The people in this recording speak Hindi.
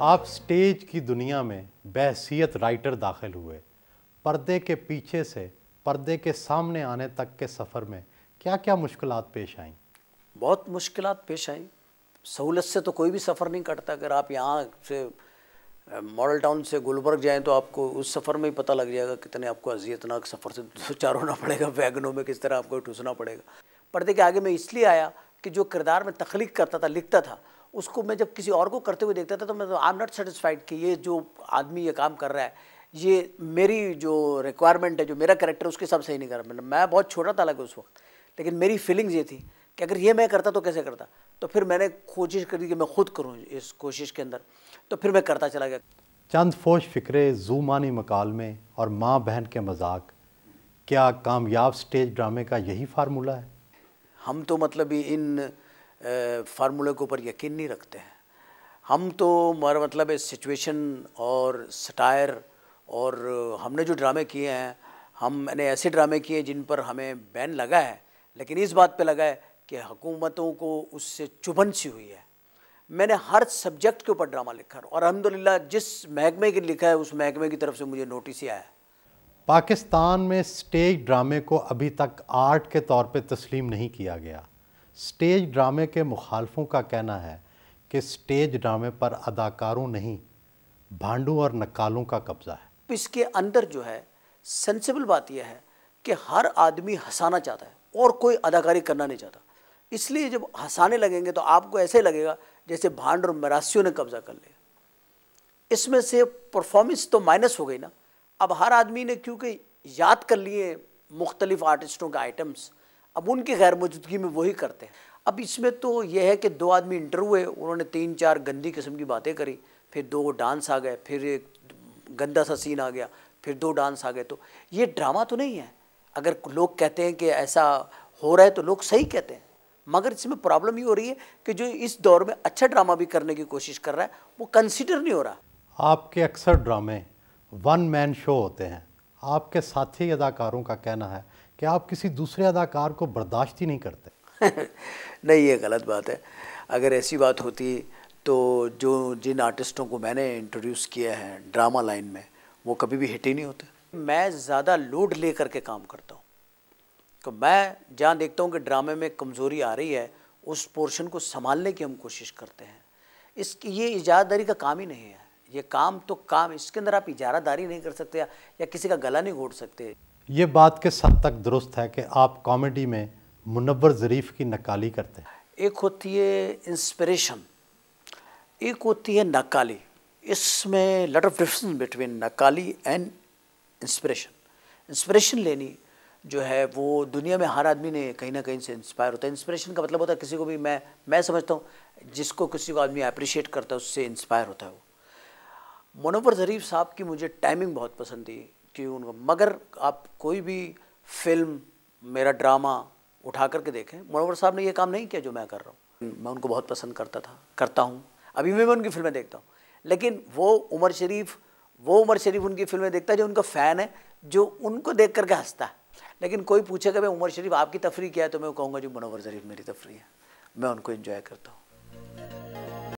आप स्टेज की दुनिया में बहसीत राइटर दाखिल हुए। पर्दे के पीछे से, पर्दे के सामने आने तक के सफ़र में क्या क्या मुश्किल पेश आईं? बहुत मुश्किल पेश आई। सहूलत से तो कोई भी सफ़र नहीं कटता। अगर आप यहाँ से मॉडल टाउन से गुलबर्ग जाएँ तो आपको उस सफ़र में ही पता लग जाएगा कितने आपको अजियतनाक सफ़र से चार होना पड़ेगा, वैगनों में किस तरह आपको ठूसना पड़ेगा। पर्दे के आगे मैं इसलिए आया कि जो किरदार में तख्लीक करता था, लिखता था उसको मैं जब किसी और को करते हुए देखता था तो मैं तो आई एम नॉट सेटिस्फाइड कि ये जो आदमी ये काम कर रहा है ये मेरी जो रिक्वायरमेंट है जो मेरा करेक्टर उसके हिसाब से ही नहीं कर रहा मैं बहुत छोटा था लगे उस वक्त लेकिन मेरी फीलिंग्स ये थी कि अगर ये मैं करता तो कैसे करता? तो फिर मैंने कोशिश करी कि मैं खुद करूँ इस कोशिश के अंदर तो फिर मैं करता चला गया। चंद फोश फ़िक्रे जूमानी मकाल में और माँ बहन के मज़ाक क्या कामयाब स्टेज ड्रामे का यही फार्मूला है? हम तो मतलब इन फार्मूले के ऊपर यकीन नहीं रखते हैं। हम तो हमारा मतलब इस सिचुएशन और सटायर और हमने जो ड्रामे किए हैं, हम मैंने ऐसे ड्रामे किए जिन पर हमें बैन लगा है, लेकिन इस बात पे लगा है कि हुकूमतों को उससे चुभन सी हुई है। मैंने हर सब्जेक्ट के ऊपर ड्रामा लिखा और अलहमदिल्ला जिस महकमे के लिखा है, उस महकमे की तरफ़ से मुझे नोटिस ही आया पाकिस्तान में स्टेज ड्रामे को अभी तक आर्ट के तौर पे तस्लीम नहीं किया गया। स्टेज ड्रामे के मुखालफों का कहना है कि स्टेज ड्रामे पर अदाकारों नहीं, भांडू और नकालों का कब्ज़ा है। इसके अंदर जो है सेंसिबल बात यह है कि हर आदमी हंसाना चाहता है और कोई अदाकारी करना नहीं चाहता। इसलिए जब हंसाने लगेंगे तो आपको ऐसे लगेगा जैसे भांड और मरासियों ने कब्जा कर लिया। इसमें से परफॉर्मेंस तो माइनस हो गई ना। अब हर आदमी ने क्योंकि याद कर लिए मुख्तलिफ़ आर्टिस्टों के आइटम्स अब उनकी गैर मौजूदगी में वही करते हैं। अब इसमें तो यह है कि दो आदमी इंटर हुए, उन्होंने तीन चार गंदी किस्म की बातें करी, फिर दो डांस आ गए, फिर एक गंदा सा सीन आ गया, फिर दो डांस आ गए। तो ये ड्रामा तो नहीं है। अगर लोग कहते हैं कि ऐसा हो रहा है तो लोग सही कहते हैं। मगर इसमें प्रॉब्लम ये हो रही है कि जो इस दौर में अच्छा ड्रामा भी करने की कोशिश कर रहा है, वो कंसिडर नहीं हो रहा। आपके अक्सर ड्रामे वन मैन शो होते हैं। आपके साथी अदाकारों का कहना है कि आप किसी दूसरे अदाकार को बर्दाश्त ही नहीं करते। नहीं ये गलत बात है। अगर ऐसी बात होती तो जो जिन आर्टिस्टों को मैंने इंट्रोड्यूस किया है ड्रामा लाइन में वो कभी भी हिट ही नहीं होते। मैं ज़्यादा लोड ले करके काम करता हूँ। तो मैं जहाँ देखता हूँ कि ड्रामे में कमज़ोरी आ रही है उस पोर्शन को संभालने की हम कोशिश करते हैं। इसकी ये इजारदारी का काम ही नहीं है। ये काम तो काम इसके अंदर आप इजारादारी नहीं कर सकते या, या किसी का गला नहीं घोट सकते। ये बात किस हद तक दुरुस्त है कि आप कॉमेडी में मुनवर ज़रीफ़ की नकाली करते हैं? एक होती है इंस्पिरेशन एक होती है नकाली इसमें लट ऑफ़ डिफरेंस बिटवीन नकाली एंड इंस्पिरेशन इंस्पिरेशन लेनी जो है वो दुनिया में हर आदमी ने कहीं ना कहीं से इंस्पायर होता है। इंस्पिरेशन का मतलब होता है किसी को भी मैं मैं समझता हूँ, जिसको किसी को आदमी अप्रिशिएट करता है, उससे इंस्पायर होता है वो। मनोवर ज़रीफ साहब की मुझे टाइमिंग बहुत पसंद थी। कि उनको, मगर आप कोई भी फ़िल्म, मेरा ड्रामा उठा करके देखें। मनोवर साहब ने ये काम नहीं किया जो मैं कर रहा हूँ। मैं उनको बहुत पसंद करता था, करता हूँ। अभी भी मैं उनकी फ़िल्में देखता हूँ। लेकिन वो उमर शरीफ, वो उमर शरीफ उनकी फ़िल्में देखता है जो उनका फ़ैन है, जो उनको देख करके हंसता है। लेकिन कोई पूछेगा भाई उमर शरीफ आपकी तफरी क्या है? तो मैं कहूँगा, जो मनोवर शरीफ मेरी तफरी है। मैं उनको इन्जॉय करता हूँ।